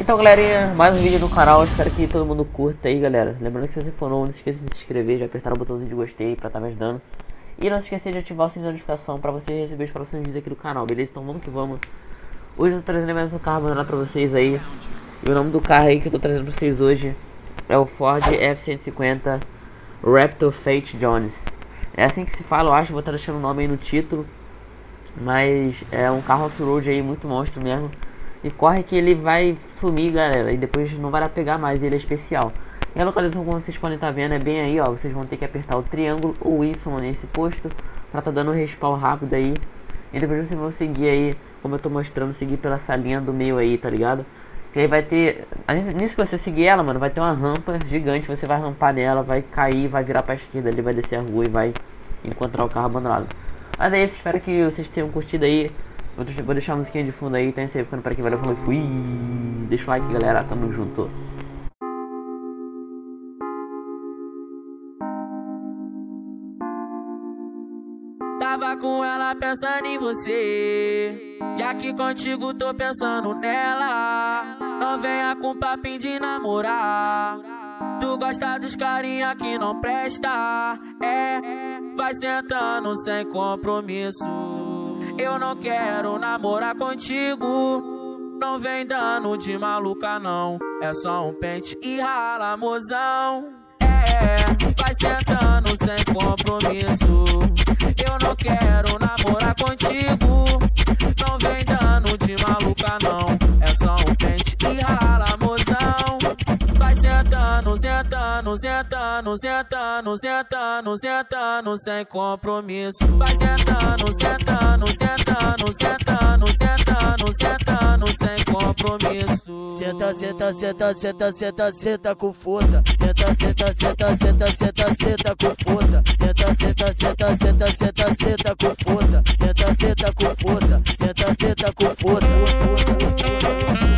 Então galerinha, mais um vídeo no canal, espero que todo mundo curta aí galera. Lembrando que se você for novo, não se esqueça de se inscrever, de apertar o botãozinho de gostei pra estar tá me ajudando. E não se esqueça de ativar o sininho de notificação pra você receber os próximos vídeos aqui do canal, beleza? Então vamos que vamos. Hoje eu tô trazendo mais um carro abandonado pra vocês aí. E o nome do carro aí que eu tô trazendo pra vocês hoje é o Ford F-150 Raptor Fate Jones. É assim que se fala, eu acho, vou estar deixando o nome aí no título. Mas é um carro off-road aí muito monstro mesmo e corre que ele vai sumir, galera. E depois não vai pegar mais, ele é especial. E a localização, como vocês podem estar tá vendo, é bem aí, ó. Vocês vão ter que apertar o triângulo ou Y nesse posto. Pra tá dando um respawn rápido aí. E depois vocês vão seguir aí, como eu tô mostrando, seguir pela salinha do meio aí, tá ligado? Que aí vai ter. Nisso que você seguir ela, mano, vai ter uma rampa gigante. Você vai rampar nela, vai cair, vai virar pra esquerda. Ele vai descer a rua e vai encontrar o carro abandonado. Mas é isso, espero que vocês tenham curtido aí. Vou deixar, vou deixar a musiquinha de fundo aí, tá aí ficando para aqui, valeu, falou, fui. Deixa o like, galera, tamo junto. Tava com ela pensando em você. E aqui contigo tô pensando nela. Não venha com papinho de namorar. Tu gosta dos carinha que não presta. É, vai sentando sem compromisso. Eu não quero namorar contigo. Não vem dando de maluca, não. É só um pente e rala, mozão. É, vai sentando sem compromisso. Eu não quero namorar contigo. Sentando, sentando, sentando, sentando, sentando, sentando sem compromisso. Vai sentando, sentando, sentando. Senta, senta, senta, senta, senta, senta com força. Senta, senta, senta, senta, senta, senta com força. Senta, senta, senta, senta, senta, senta com força. Senta, senta com força. Senta, senta com força.